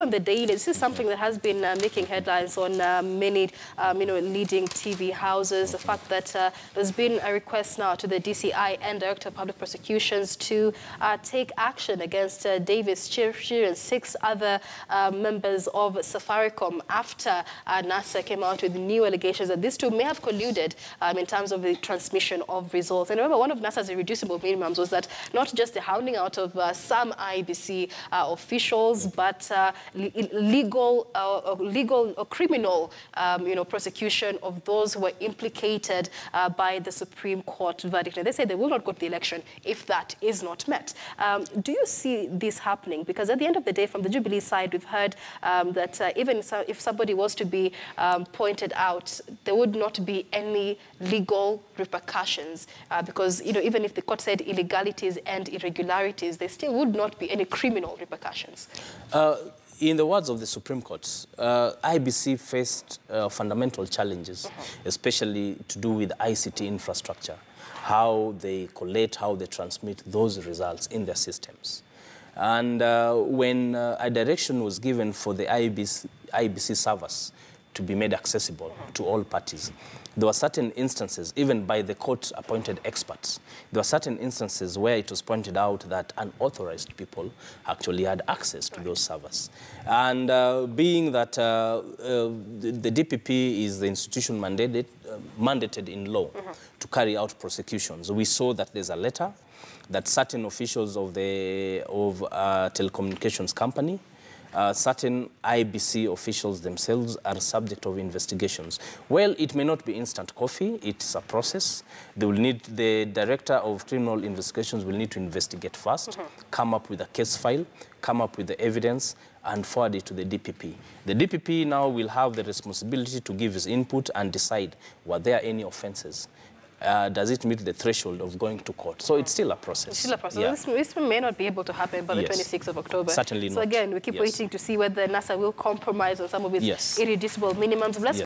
on the daily, this is something that has been uh, making headlines on uh, many, um, you know, leading TV houses. The fact that uh, there's been a request now to the DCI and Director of Public Prosecutions to uh, take action against uh, Davis Chirchir and six other uh, members of Safaricom after NASA came out with new allegations that these two may have colluded um, in terms of the transmission of results. And remember, one of NASA's irreducible minimums was that not just the hounding out of some IEBC officials, but legal, uh, legal or criminal, um, you know, prosecution of those who were implicated uh, by the Supreme Court verdict. And they say they will not go to the election if that is not met. Um, do you see this happening? Because at the end of the day, from the Jubilee side, we've heard um, that uh, even so if somebody was to be um, pointed out, there would not be any legal repercussions uh, because, you know, even if the court said illegalities and irregularities, there still would not be any criminal repercussions. Uh, in the words of the Supreme Court, uh, IEBC faced uh, fundamental challenges, especially to do with ICT infrastructure, how they collate, how they transmit those results in their systems. And uh, when uh, a direction was given for the IEBC, IEBC servers to be made accessible to all parties, there were certain instances, even by the court-appointed experts, there were certain instances where it was pointed out that unauthorized people actually had access to those servers. And uh, being that uh, uh, the, the, DPP is the institution mandated, uh, mandated in law mm -hmm. to carry out prosecutions, we saw that there's a letter that certain officials of the of uh, telecommunications company uh, certain IEBC officials themselves are subject of investigations. Well, it may not be instant coffee. It's a process. They will need, the director of criminal investigations will need to investigate first, mm -hmm. come up with a case file, come up with the evidence, and forward it to the DPP. The DPP now will have the responsibility to give his input and decide were there are any offenses uh, does it meet the threshold of going to court? So it's still a process. It's still a process. Yeah. This, this, may not be able to happen by yes. the 26th of October. Certainly so not. So again, we keep yes. waiting to see whether NASA will compromise on some of its yes. irreducible minimums. Let's